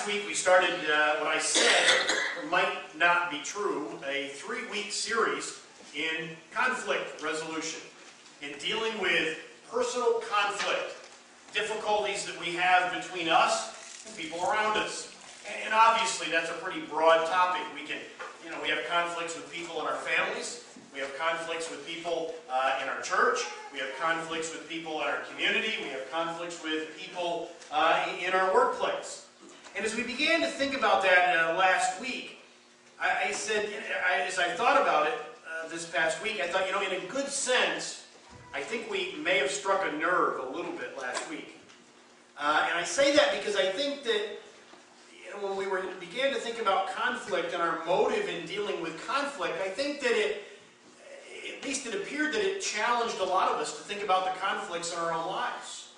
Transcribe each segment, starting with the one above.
last week we started uh, what I said might not be true, a three-week series in conflict resolution, in dealing with personal conflict, difficulties that we have between us and people around us. And obviously that's a pretty broad topic. We can, you know, we have conflicts with people in our families, we have conflicts with people uh, in our church. We have conflicts with people in our community. We have conflicts with people uh, in our workplace. And as we began to think about that uh, last week, I, I said, I, as I thought about it uh, this past week, I thought, you know, in a good sense, I think we may have struck a nerve a little bit last week. Uh, and I say that because I think that you know, when we were, began to think about conflict and our motive in dealing with conflict, I think that it at least it appeared that it challenged a lot of us to think about the conflicts in our own lives,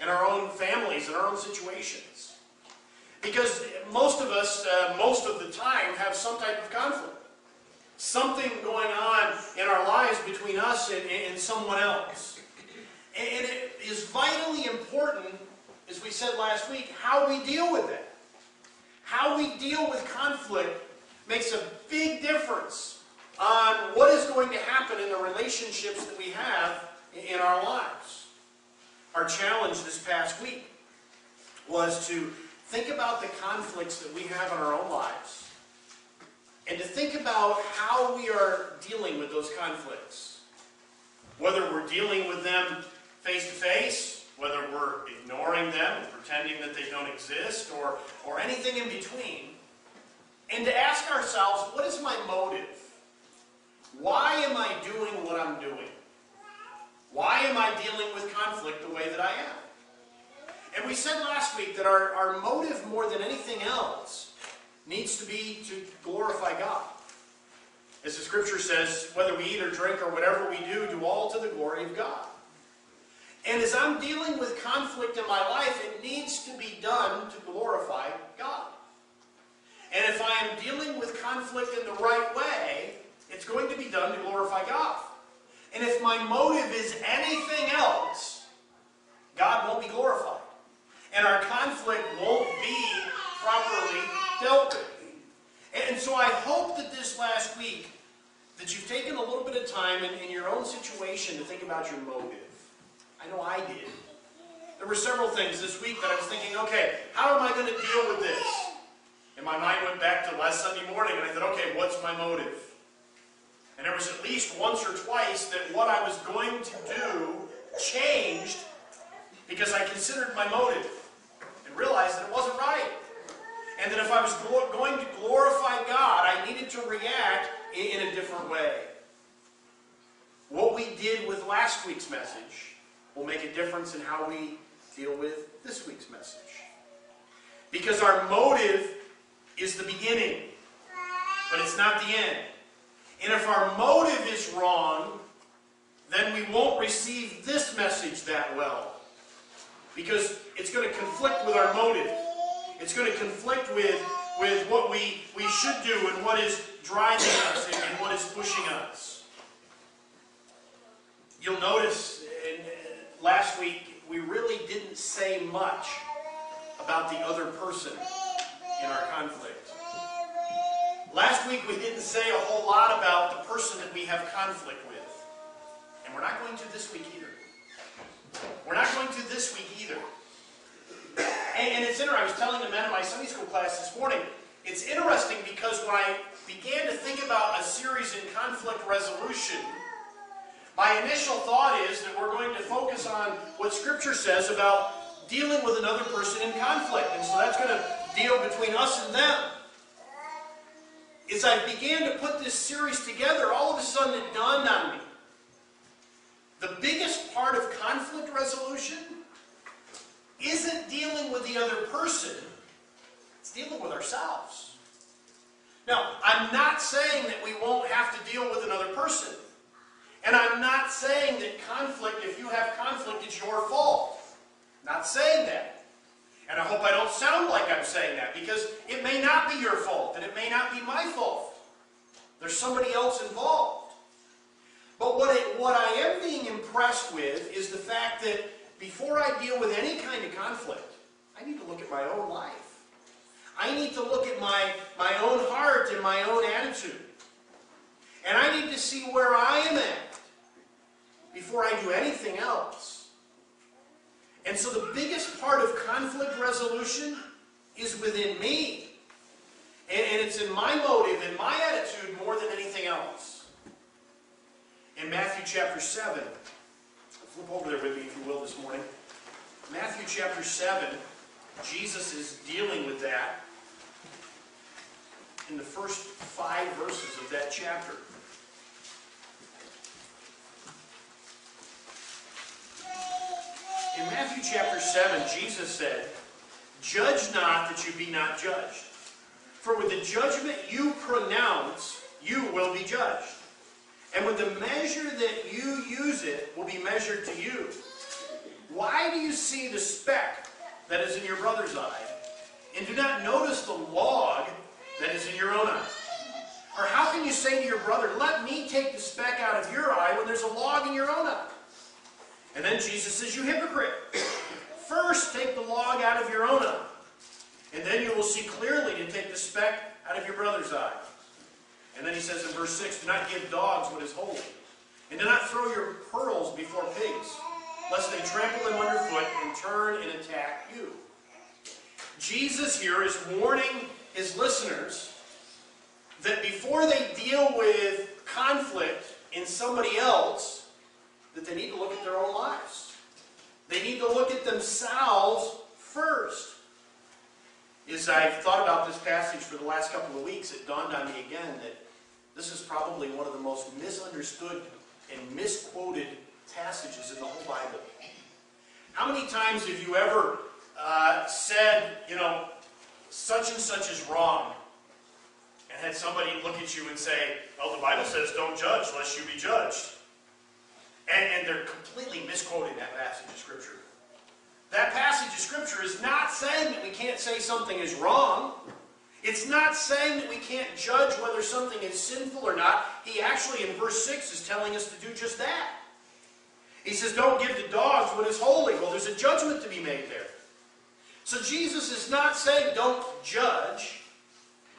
in our own families, in our own situations. Because most of us, uh, most of the time, have some type of conflict. Something going on in our lives between us and, and someone else. And it is vitally important, as we said last week, how we deal with it. How we deal with conflict makes a big difference on what is going to happen in the relationships that we have in our lives. Our challenge this past week was to think about the conflicts that we have in our own lives and to think about how we are dealing with those conflicts. Whether we're dealing with them face to face, whether we're ignoring them pretending that they don't exist, or, or anything in between, and to ask ourselves, what is my motive? Why am I doing what I'm doing? Why am I dealing with conflict the way that I am? And we said last week that our, our motive more than anything else needs to be to glorify God. As the scripture says, whether we eat or drink or whatever we do, do all to the glory of God. And as I'm dealing with conflict in my life, it needs to be done to glorify God. And if I am dealing with conflict in the right way, it's going to be done to glorify God. And if my motive is anything else, God won't be glorified. And our conflict won't be properly dealt with. And so I hope that this last week, that you've taken a little bit of time in, in your own situation to think about your motive. I know I did. There were several things this week that I was thinking, okay, how am I going to deal with this? And my mind went back to last Sunday morning and I thought, okay, what's my motive? And there was at least once or twice that what I was going to do changed because I considered my motive and realized that it wasn't right. And that if I was going to glorify God, I needed to react in a different way. What we did with last week's message will make a difference in how we deal with this week's message. Because our motive is the beginning, but it's not the end. And if our motive is wrong, then we won't receive this message that well. Because it's going to conflict with our motive. It's going to conflict with, with what we, we should do and what is driving us and, and what is pushing us. You'll notice in, uh, last week we really didn't say much about the other person in our conflict. Last week we didn't say a whole lot about the person that we have conflict with. And we're not going to this week either. We're not going to this week either. And, and it's interesting, I was telling the men in my Sunday school class this morning, it's interesting because when I began to think about a series in conflict resolution, my initial thought is that we're going to focus on what Scripture says about dealing with another person in conflict. And so that's going to deal between us and them as I began to put this series together, all of a sudden it dawned on me. The biggest part of conflict resolution isn't dealing with the other person, it's dealing with ourselves. Now, I'm not saying that we won't have to deal with another person. And I'm not saying that conflict, if you have conflict, it's your fault. Not saying that. And I hope I don't sound like I'm saying that because it may not be your fault and it may not be my fault. There's somebody else involved. But what, it, what I am being impressed with is the fact that before I deal with any kind of conflict, I need to look at my own life. I need to look at my, my own heart and my own attitude. And I need to see where I am at before I do anything else. And so the biggest part of conflict resolution is within me. And, and it's in my motive and my attitude more than anything else. In Matthew chapter 7, flip over there with me if you will this morning. Matthew chapter 7, Jesus is dealing with that in the first five verses of that chapter. In Matthew chapter 7, Jesus said, Judge not that you be not judged. For with the judgment you pronounce, you will be judged. And with the measure that you use it will be measured to you. Why do you see the speck that is in your brother's eye, and do not notice the log that is in your own eye? Or how can you say to your brother, Let me take the speck out of your eye when there's a log in your own eye? And then Jesus says, You hypocrite. First take the log out of your own eye, and then you will see clearly to take the speck out of your brother's eye. And then he says in verse 6, Do not give dogs what is holy, and do not throw your pearls before pigs, lest they trample them underfoot and turn and attack you. Jesus here is warning his listeners that before they deal with conflict in somebody else, that they need to look at their own lives. They need to look at themselves first. As I've thought about this passage for the last couple of weeks, it dawned on me again that this is probably one of the most misunderstood and misquoted passages in the whole Bible. How many times have you ever uh, said, you know, such and such is wrong, and had somebody look at you and say, well, the Bible says don't judge lest you be judged. And, and they're completely misquoting that passage of Scripture. That passage of Scripture is not saying that we can't say something is wrong. It's not saying that we can't judge whether something is sinful or not. He actually, in verse 6, is telling us to do just that. He says, Don't give to dogs what is holy. Well, there's a judgment to be made there. So Jesus is not saying don't judge.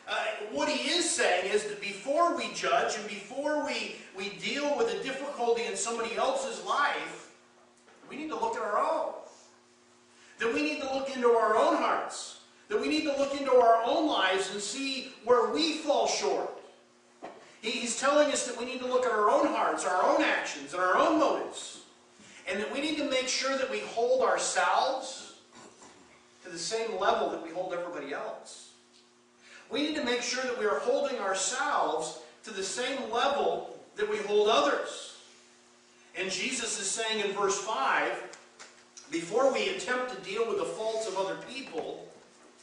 Uh, what he is saying is that before we judge and before we, we deal with a difficulty in somebody else's life, we need to look at our own. That we need to look into our own hearts. That we need to look into our own lives and see where we fall short. He's telling us that we need to look at our own hearts, our own actions, and our own motives. And that we need to make sure that we hold ourselves to the same level that we hold everybody else. We need to make sure that we are holding ourselves to the same level that we hold others. And Jesus is saying in verse 5 before we attempt to deal with the faults of other people,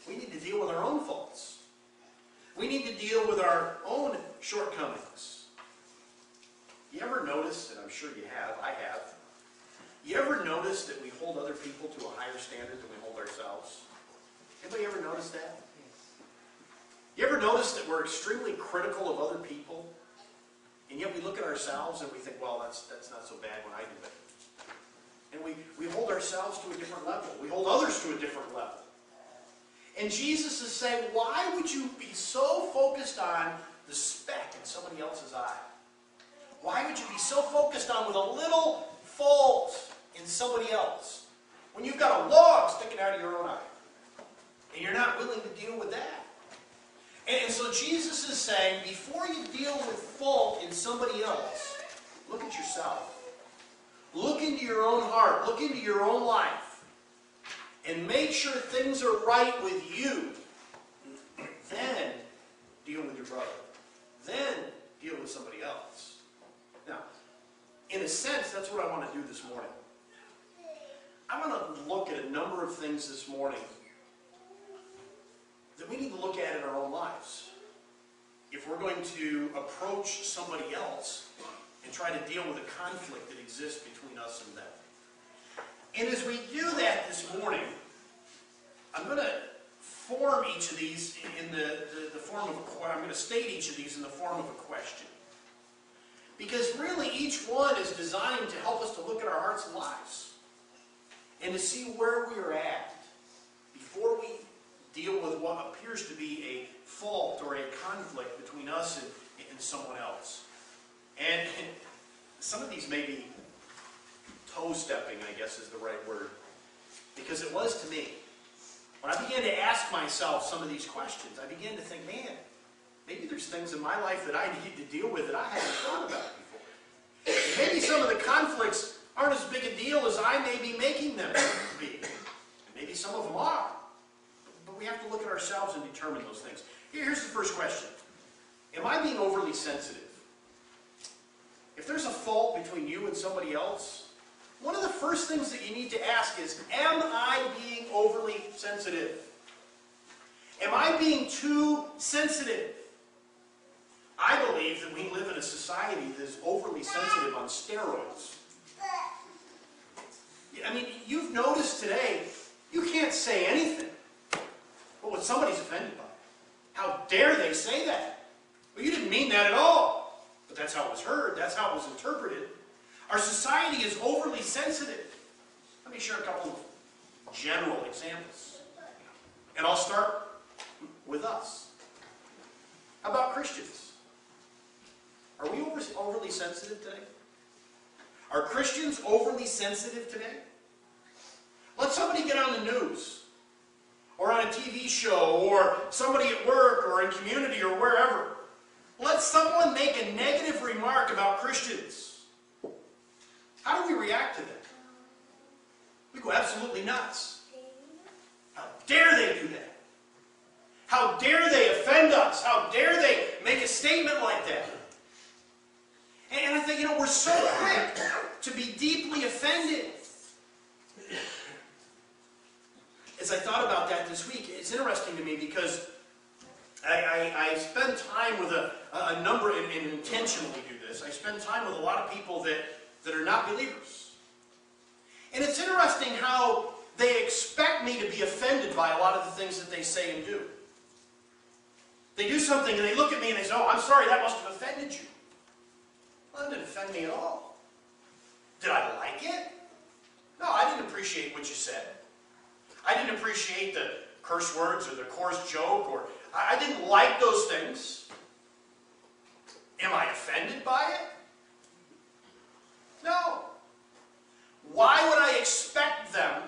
we need to deal with our own faults. We need to deal with our own shortcomings. You ever notice, and I'm sure you have, I have, you ever notice that we hold other people to a higher standard than we hold ourselves? Anybody ever notice that? You ever notice that we're extremely critical of other people, and yet we look at ourselves and we think, well, that's, that's not so bad when I do it. And we, we hold ourselves to a different level. We hold others to a different level. And Jesus is saying, why would you be so focused on the speck in somebody else's eye? Why would you be so focused on with a little fault in somebody else when you've got a log sticking out of your own eye? And you're not willing to deal with that. And, and so Jesus is saying, before you deal with fault in somebody else, look at yourself. Look into your own heart. Look into your own life. And make sure things are right with you. Then deal with your brother. Then deal with somebody else. Now, in a sense, that's what I want to do this morning. I want to look at a number of things this morning that we need to look at in our own lives. If we're going to approach somebody else and try to deal with a conflict that exists between us and them. And as we do that this morning, I'm going to form each of these in the, the, the form of a I'm going to state each of these in the form of a question. Because really each one is designed to help us to look at our hearts and lives and to see where we are at before we deal with what appears to be a fault or a conflict between us and, and someone else. And some of these may be toe stepping, I guess is the right word. Because it was to me. When I began to ask myself some of these questions, I began to think, man, maybe there's things in my life that I need to deal with that I hadn't thought about before. maybe some of the conflicts aren't as big a deal as I may be making them be. Maybe some of them are. But we have to look at ourselves and determine those things. Here's the first question. Am I being overly sensitive? If there's a fault between you and somebody else, one of the first things that you need to ask is, am I being overly sensitive? Am I being too sensitive? I believe that we live in a society that is overly sensitive on steroids. I mean, you've noticed today, you can't say anything but what somebody's offended by. it, How dare they say that? Well, you didn't mean that at all. But that's how it was heard. That's how it was interpreted. Our society is overly sensitive. Let me share a couple of general examples. And I'll start with us. How about Christians? Are we over, overly sensitive today? Are Christians overly sensitive today? Let somebody get on the news, or on a TV show, or somebody at work, or in community, or wherever. Let someone make a negative remark about Christians. How do we react to that? We go absolutely nuts. How dare they do that? How dare they offend us? How dare they make a statement like that? And I think, you know, we're so quick to be deeply offended. As I thought about that this week, it's interesting to me because I, I, I spend time with a, a number, and, and intentionally do this, I spend time with a lot of people that, that are not believers. And it's interesting how they expect me to be offended by a lot of the things that they say and do. They do something and they look at me and they say, oh, I'm sorry, that must have offended you. Well, that didn't offend me at all. Did I like it? No, I didn't appreciate what you said. I didn't appreciate the curse words or the coarse joke, or I didn't like those things. Am I offended by it? No. Why would I expect them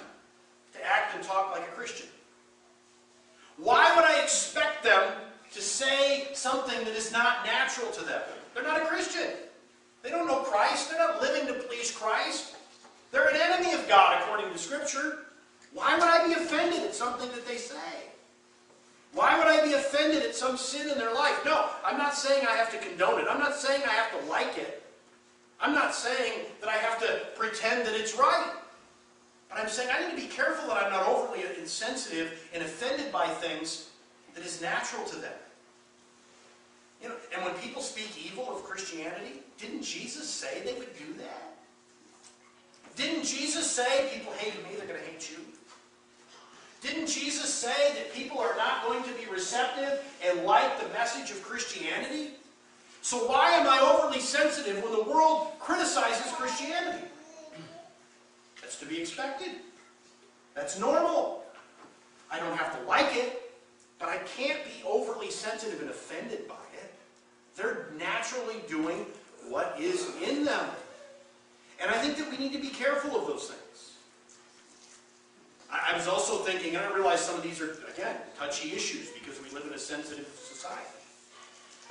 to act and talk like a Christian? Why would I expect them to say something that is not natural to them? They're not a Christian. They don't know Christ. They're not living to please Christ. They're an enemy of God according to Scripture. Why would I be offended at something that they say? Why would I be offended at some sin in their life? No, I'm not saying I have to condone it. I'm not saying I have to like it. I'm not saying that I have to pretend that it's right. But I'm saying I need to be careful that I'm not overly insensitive and offended by things that is natural to them. You know, and when people speak evil of Christianity, didn't Jesus say they would do that? Didn't Jesus say people hated me, they're going to hate you? Didn't Jesus say that people are not going to be receptive and like the message of Christianity? So why am I overly sensitive when the world criticizes Christianity? That's to be expected. That's normal. I don't have to like it, but I can't be overly sensitive and offended by it. They're naturally doing what is in them. And I think that we need to be careful of those things. I, I was also thinking, and I realize some of these are, again, touchy issues because we live in a sensitive society.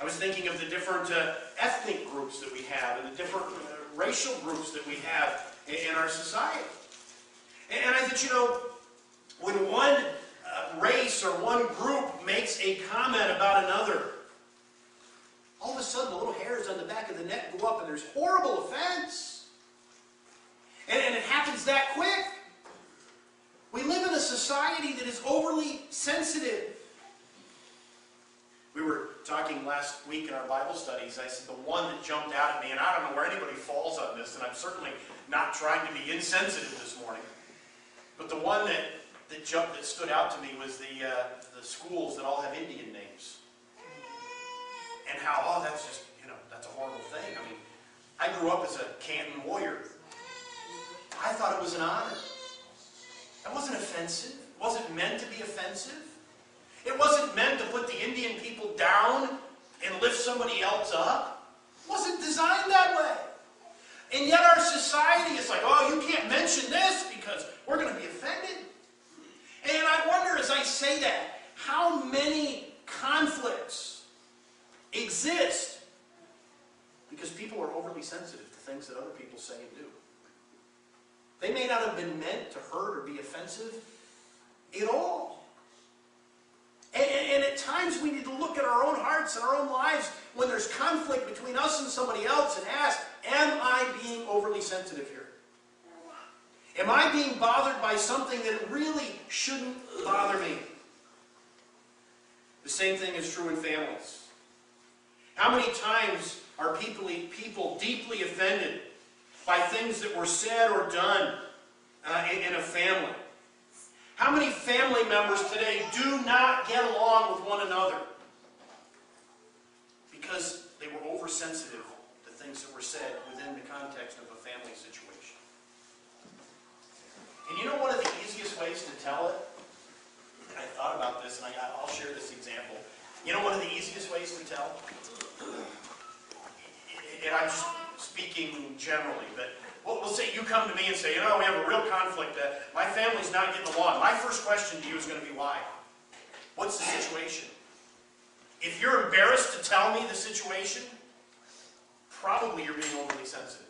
I was thinking of the different uh, ethnic groups that we have and the different uh, racial groups that we have in, in our society. And, and, I thought, you know, when one uh, race or one group makes a comment about another, all of a sudden the little hairs on the back of the neck go up and there's horrible offense. And, and it happens that quick. We live in a society that is overly sensitive. We were talking last week in our Bible studies. I said the one that jumped out at me, and I don't know where anybody falls on this, and I'm certainly not trying to be insensitive this morning. But the one that, that jumped, that stood out to me was the, uh, the schools that all have Indian names. And how, oh, that's just, you know, that's a horrible thing. I mean, I grew up as a Canton warrior. I thought it was an honor. That wasn't offensive. It wasn't meant to be offensive. It wasn't meant to put the Indian people down and lift somebody else up. It wasn't designed that way. And yet our society is like, oh, you can't mention this because we're going to be offended. And I wonder as I say that, how many conflicts exist because people are overly sensitive to things that other people say and do. They may not have been meant to hurt or be offensive at all. And, and, at times we need to look at our own hearts and our own lives when there's conflict between us and somebody else and ask, am I being overly sensitive here? Am I being bothered by something that really shouldn't bother me? The same thing is true in families. How many times are people, people deeply offended by things that were said or done uh, in, in a family? How many family members today do not get along with one another? Because they were oversensitive to things that were said within the context of a family situation. And you know one of the easiest ways to tell it? I thought about this, and I, I'll share this example. You know one of the easiest ways to tell? And I'm just speaking generally, but we'll, we'll say you come to me and say, you know, we have a real conflict. Uh, my family's not getting along. My first question to you is going to be why? What's the situation? If you're embarrassed to tell me the situation, probably you're being overly sensitive.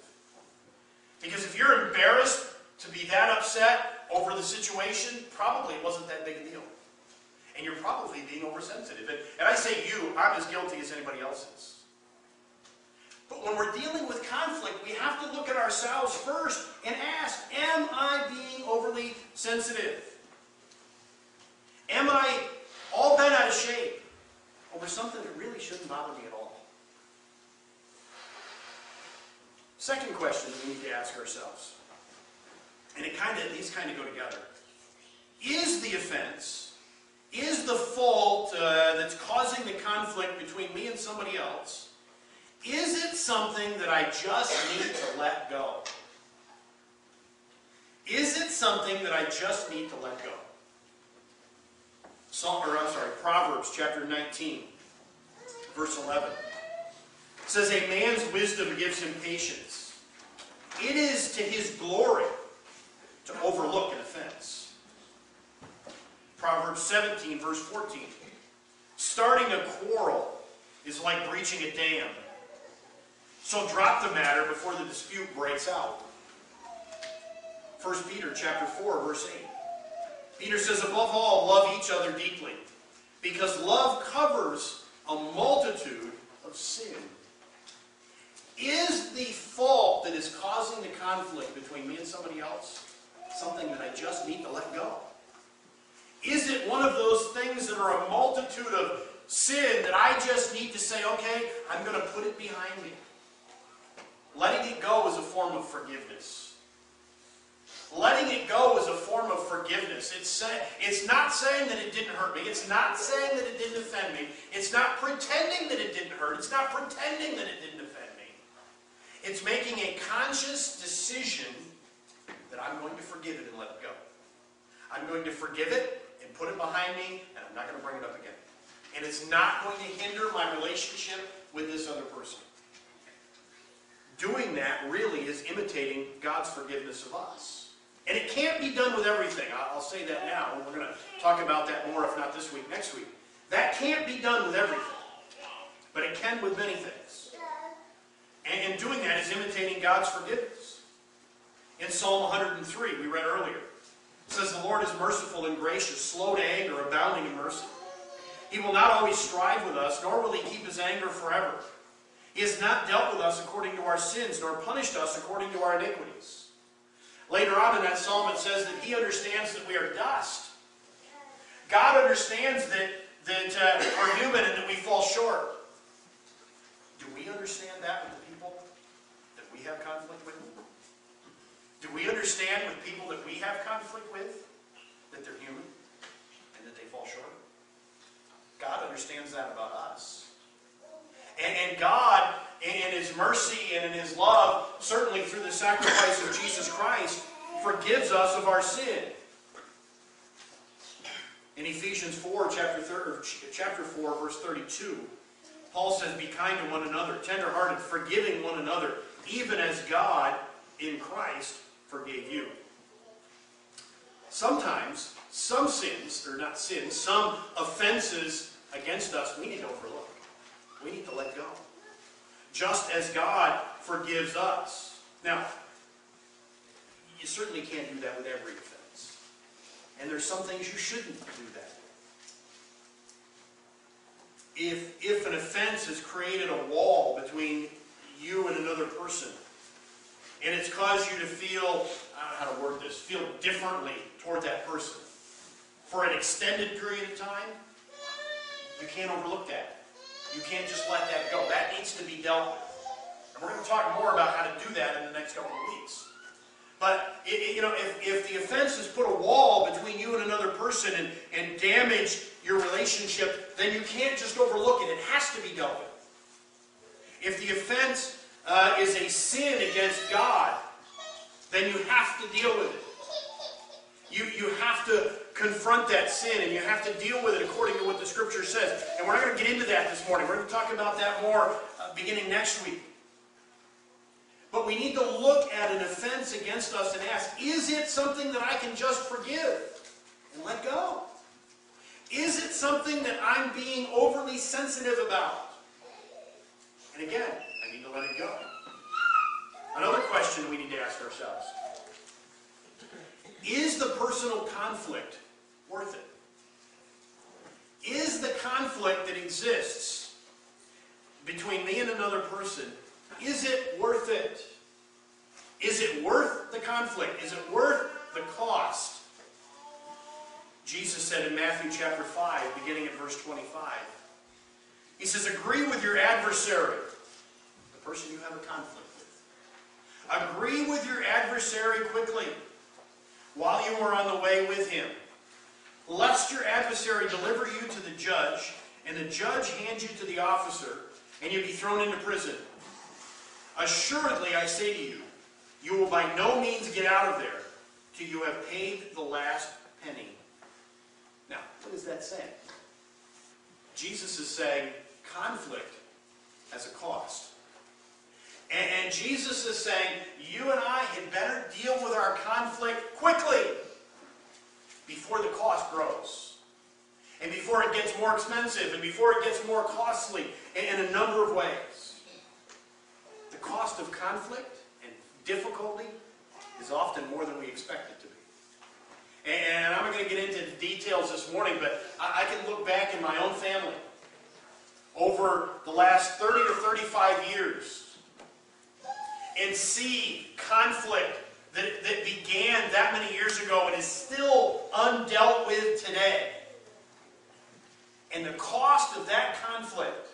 Because if you're embarrassed to be that upset over the situation, probably it wasn't that big a deal. And you're probably being oversensitive. And, and I say you, I'm as guilty as anybody else is. But when we're dealing with conflict, we have to look at ourselves first and ask, am I being overly sensitive? Am I all bent out of shape over something that really shouldn't bother me at all? Second question we need to ask ourselves, and it kind of these kind of go together. Is the offense, is the fault uh, that's causing the conflict between me and somebody else, is it something that I just need to let go? Is it something that I just need to let go? Psalm, or I'm sorry, Proverbs chapter 19, verse 11. It says, A man's wisdom gives him patience. It is to his glory to overlook an offense. Proverbs 17, verse 14. Starting a quarrel is like breaching a dam. So drop the matter before the dispute breaks out. 1 Peter chapter 4, verse 8. Peter says, above all, love each other deeply, because love covers a multitude of sin. Is the fault that is causing the conflict between me and somebody else something that I just need to let go? Is it one of those things that are a multitude of sin that I just need to say, okay, I'm going to put it behind me? Letting it go is a form of forgiveness. Letting it go is a form of forgiveness. It's, say, it's not saying that it didn't hurt me. It's not saying that it didn't offend me. It's not pretending that it didn't hurt. It's not pretending that it didn't offend me. It's making a conscious decision that I'm going to forgive it and let it go. I'm going to forgive it and put it behind me, and I'm not going to bring it up again. And it's not going to hinder my relationship with this other person doing that really is imitating God's forgiveness of us. And it can't be done with everything. I'll say that now, and we're going to talk about that more, if not this week, next week. That can't be done with everything. But it can with many things. And in doing that is imitating God's forgiveness. In Psalm 103, we read earlier, it says, The Lord is merciful and gracious, slow to anger, abounding in mercy. He will not always strive with us, nor will he keep his anger forever. He has not dealt with us according to our sins, nor punished us according to our iniquities. Later on in that psalm, it says that He understands that we are dust. God understands that, that uh, we're human and that we fall short. Do we understand that with the people that we have conflict with? Do we understand with people that we have conflict with that they're human and that they fall short? God understands that about us. And, and God, in His mercy and in His love, certainly through the sacrifice of Jesus Christ, forgives us of our sin. In Ephesians 4, chapter, thir- chapter 4, verse 32, Paul says, Be kind to one another, tenderhearted, forgiving one another, even as God in Christ forgave you. Sometimes, some sins, or not sins, some offenses against us, we need to overlook. We need to let go. Just as God forgives us. Now, you certainly can't do that with every offense. And there's some things you shouldn't do that. If, if an offense has created a wall between you and another person, and it's caused you to feel, I don't know how to word this, feel differently toward that person for an extended period of time, you can't overlook that. You can't just let that go. That needs to be dealt with. And we're going to talk more about how to do that in the next couple of weeks. But, it, you know, if, if the offense has put a wall between you and another person and, and damaged your relationship, then you can't just overlook it. It has to be dealt with. If the offense uh, is a sin against God, then you have to deal with it. You, you have to confront that sin and you have to deal with it according to what the scripture says. And we're not going to get into that this morning. We're going to talk about that more uh, beginning next week. But we need to look at an offense against us and ask, is it something that I can just forgive and let go? Is it something that I'm being overly sensitive about? And again, I need to let it go. Another question we need to ask ourselves. Is the personal conflict worth it? Is the conflict that exists between me and another person, is it worth it? Is it worth the conflict? Is it worth the cost? Jesus said in Matthew chapter 5, beginning at verse 25, He says, Agree with your adversary, the person you have a conflict with. Agree with your adversary quickly while you are on the way with him, lest your adversary deliver you to the judge, and the judge hand you to the officer, and you be thrown into prison. Assuredly, I say to you, you will by no means get out of there till you have paid the last penny. Now, what is that saying? Jesus is saying conflict has a cost. And, Jesus is saying, you and I had better deal with our conflict quickly cost grows. And before it gets more expensive, and before it gets more costly in a number of ways. The cost of conflict and difficulty is often more than we expect it to be. And I'm going to get into the details this morning, but I can look back in my own family over the last 30 or 35 years and see conflict that, that began that many years ago and is still undealt with today. And the cost of that conflict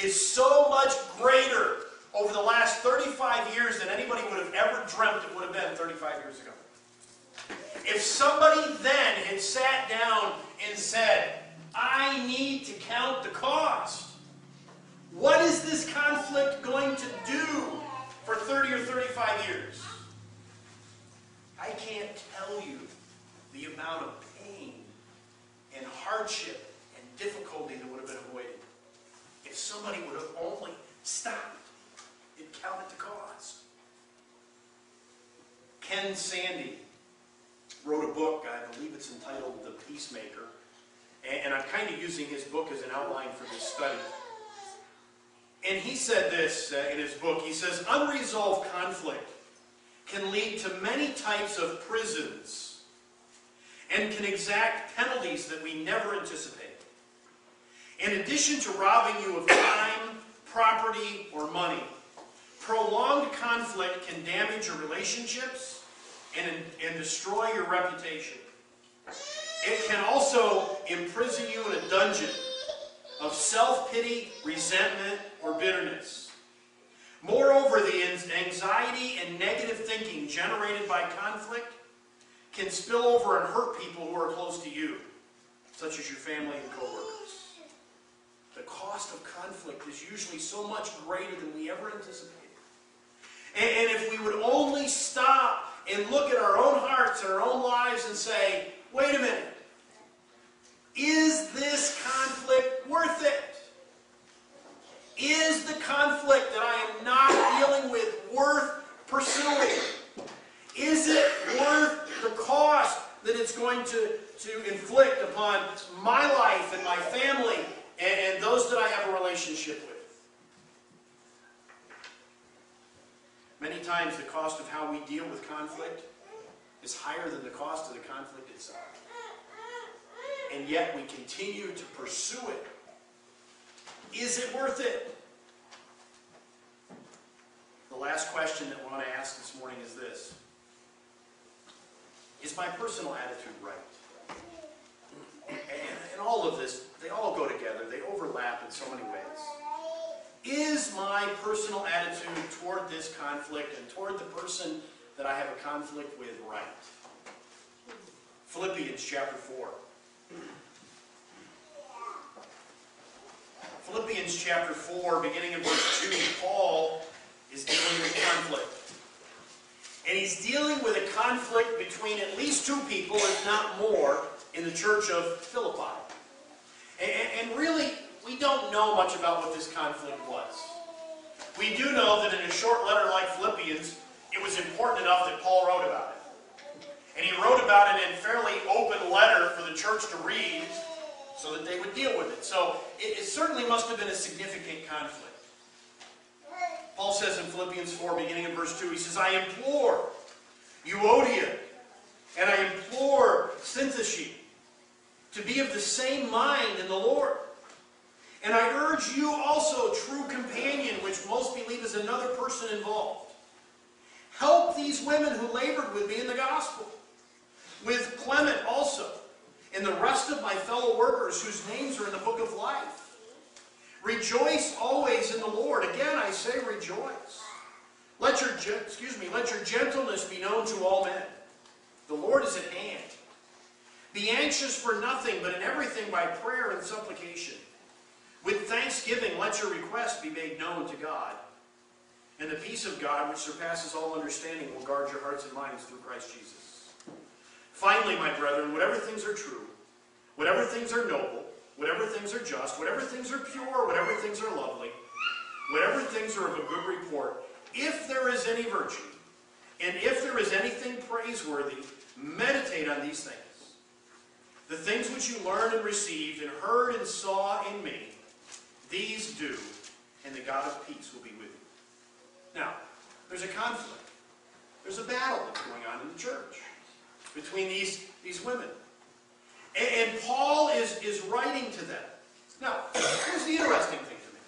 is so much greater over the last 35 years than anybody would have ever dreamt it would have been 35 years ago. If somebody then had sat down and said, I need to count the cost. What is this conflict going to do for 30 or 35 years. I can't tell you the amount of pain and hardship and difficulty that would have been avoided if somebody would have only stopped and counted the cost. Ken Sande wrote a book, I believe it's entitled The Peacemaker, and I'm kind of using his book as an outline for this study. And he said this uh, in his book. He says, unresolved conflict can lead to many types of prisons and can exact penalties that we never anticipate. In addition to robbing you of time, property, or money, prolonged conflict can damage your relationships and, and destroy your reputation. It can also imprison you in a dungeon of self-pity, resentment, or bitterness. Moreover, the anxiety and negative thinking generated by conflict can spill over and hurt people who are close to you, such as your family and coworkers. The cost of conflict is usually so much greater than we ever anticipated. And if we would only stop and look at our own hearts and our own lives and say, wait a minute, Is this conflict worth it? Is the conflict that I am not dealing with worth pursuing? Is it worth the cost that it's going to, to inflict upon my life and my family and, and those that I have a relationship with? Many times the cost of how we deal with conflict is higher than the cost of the conflict itself. And yet we continue to pursue it. Is it worth it? The last question that I want to ask this morning is this Is my personal attitude right? And, and all of this, they all go together, they overlap in so many ways. Is my personal attitude toward this conflict and toward the person that I have a conflict with right? Philippians chapter 4. Philippians chapter 4, beginning in verse 2, Paul is dealing with conflict. And he's dealing with a conflict between at least two people, if not more, in the church of Philippi. And, and really, we don't know much about what this conflict was. We do know that in a short letter like Philippians, it was important enough that Paul wrote about it. And he wrote about it in fairly open letter for the church to read so that they would deal with it. So it, it certainly must have been a significant conflict. Paul says in Philippians 4, beginning in verse 2, he says, I implore Euodia and I implore Syntyche to be of the same mind in the Lord. And I urge you also, true companion, which most believe is another person involved. Help these women who labored with me in the gospel, with Clement also, and the rest of my fellow workers whose names are in the book of life. Rejoice always in the Lord. Again, I say rejoice. Let your, excuse me, let your gentleness be known to all men. The Lord is at hand. Be anxious for nothing, but in everything by prayer and supplication. With thanksgiving, let your requests be made known to God. And the peace of God, which surpasses all understanding, will guard your hearts and minds through Christ Jesus. Finally, my brethren, whatever things are true, whatever things are noble, whatever things are just, whatever things are pure, whatever things are lovely, whatever things are of a good report, if there is any virtue, and if there is anything praiseworthy, meditate on these things. The things which you learned and received and heard and saw in me, these do, and the God of peace will be with you. Now, there's a conflict. There's a battle that's going on in the church between these, these women. And, and Paul is, is writing to them. Now, here's the interesting thing to me.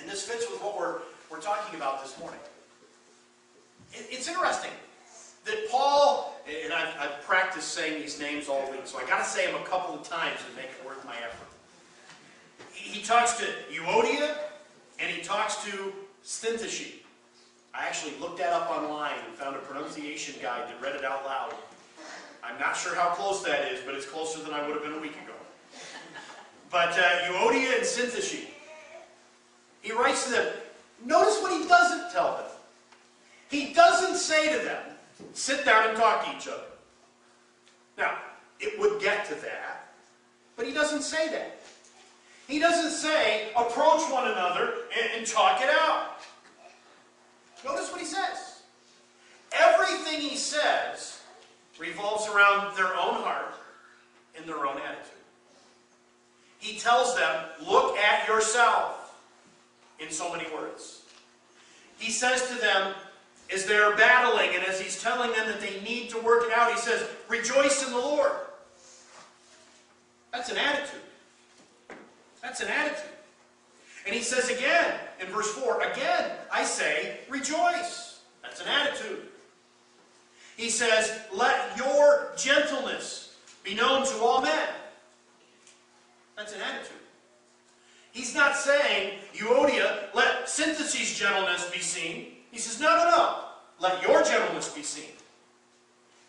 And this fits with what we're, we're talking about this morning. It, it's interesting that Paul, and I've, I've, practiced saying these names all week, so I got to say them a couple of times to make it worth my effort. He, he talks to Euodia, and he talks to Syntyche. I actually looked that up online and found a pronunciation guide that read it out loud. I'm not sure how close that is, but it's closer than I would have been a week ago. But uh, Euodia and Syntyche, he writes to them. Notice what he doesn't tell them. He doesn't say to them, sit down and talk to each other. Now, it would get to that, but he doesn't say that. He doesn't say, approach one another and, and talk it out. Notice what he says. Everything he says revolves around their own heart and their own attitude. He tells them, look at yourself, in so many words. He says to them, as they're battling and as he's telling them that they need to work it out, he says, Rejoice in the Lord. That's an attitude. That's an attitude. And he says again in verse 4, Again, I say, rejoice. That's an attitude. He says, Let your gentleness be known to all men. That's an attitude. He's not saying, Euodia, let Syntyche's gentleness be seen. He says, no, no, no. Let your gentleness be seen.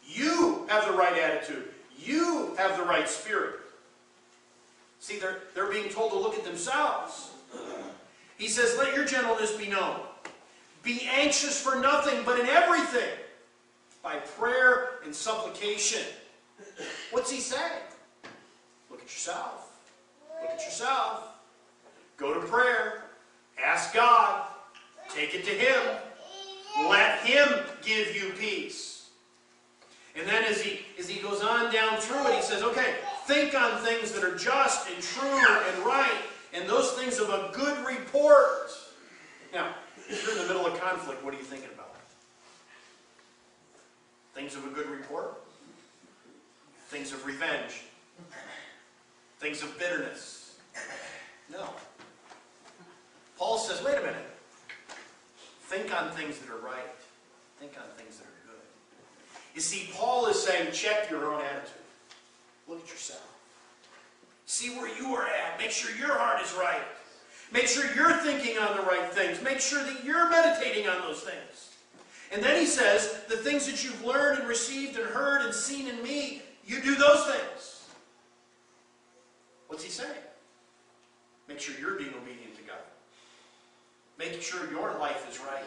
You have the right attitude. You have the right spirit. See, they're, they're being told to look at themselves. He says, let your gentleness be known. Be anxious for nothing, but in everything, by prayer and supplication. What's he saying? Look at yourself. Look at yourself. Go to prayer. Ask God. Take it to Him. Let Him give you peace. And then as he, as he goes on down through it, he says, okay, think on things that are just and true and right, and those things of a good report. Now, if you're in the middle of conflict, what are you thinking? Things of a good report? Things of revenge? Things of bitterness? No. Paul says, wait a minute. Think on things that are right. Think on things that are good. You see, Paul is saying, check your own attitude. Look at yourself. See where you are at. Make sure your heart is right. Make sure you're thinking on the right things. Make sure that you're meditating on those things. And then he says, the things that you've learned and received and heard and seen in me, you do those things. What's he saying? Make sure you're being obedient to God. Make sure your life is right.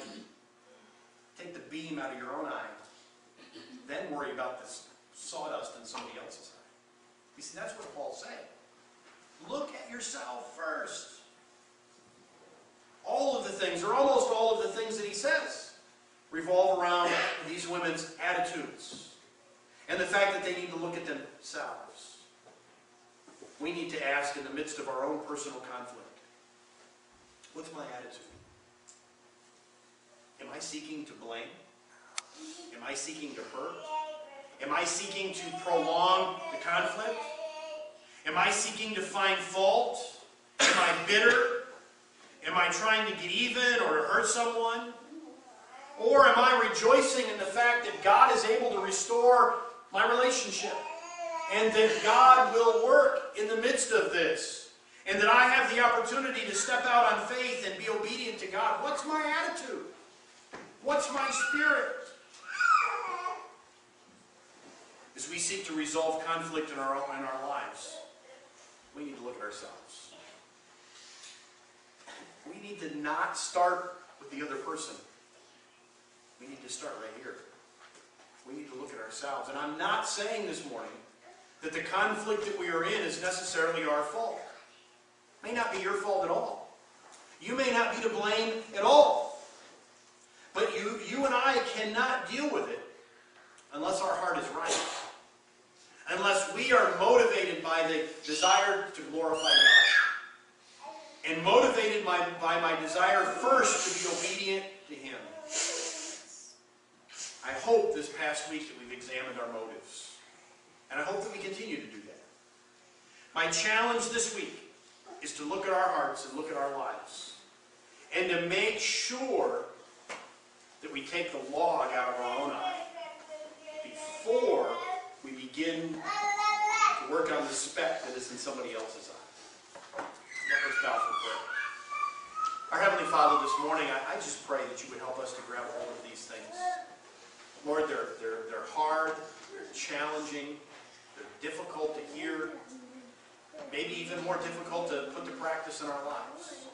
Take the beam out of your own eye. Then worry about this sawdust in somebody else's eye. You see, that's what Paul's saying. Look at yourself first. All of the things, or almost all of the things that he says, revolve around these women's attitudes and the fact that they need to look at themselves. We need to ask in the midst of our own personal conflict what's my attitude? Am I seeking to blame? Am I seeking to hurt? Am I seeking to prolong the conflict? Am I seeking to find fault? Am I bitter? Am I trying to get even or to hurt someone? Or am I rejoicing in the fact that God is able to restore my relationship? And that God will work in the midst of this? And that I have the opportunity to step out on faith and be obedient to God? What's my attitude? What's my spirit? As we seek to resolve conflict in our, in our lives, we need to look at ourselves. We need to not start with the other person. We need to start right here. We need to look at ourselves. And I'm not saying this morning that the conflict that we are in is necessarily our fault. It may not be your fault at all. You may not be to blame at all. But you, you and I cannot deal with it unless our heart is right. Unless we are motivated by the desire to glorify God. And motivated by, by my desire first to be obedient to Him. I hope this past week that we've examined our motives. And I hope that we continue to do that. My challenge this week is to look at our hearts and look at our lives. And to make sure that we take the log out of our own eye before we begin to work on the speck that is in somebody else's eye. Let us bow for prayer. Our Heavenly Father, this morning, I, I just pray that you would help us to grab hold of these things. Lord, they're, they're, they're hard, they're challenging, they're difficult to hear, maybe even more difficult to put to practice in our lives.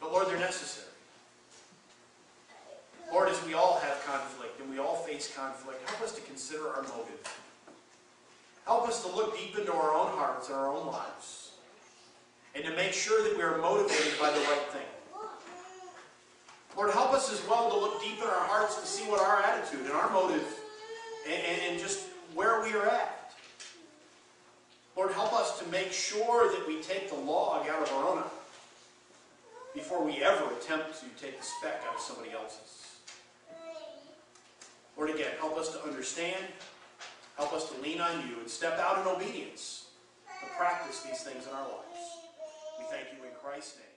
But Lord, they're necessary. Lord, as we all have conflict and we all face conflict, help us to consider our motive. Help us to look deep into our own hearts and our own lives. And to make sure that we are motivated by the right thing. Lord, help us as well to look deep in our hearts to see what our attitude and our motive and, and, and just where we are at. Lord, help us to make sure that we take the log out of our own eye before we ever attempt to take the speck out of somebody else's. Lord, again, help us to understand, help us to lean on you and step out in obedience to practice these things in our lives. We thank you in Christ's name.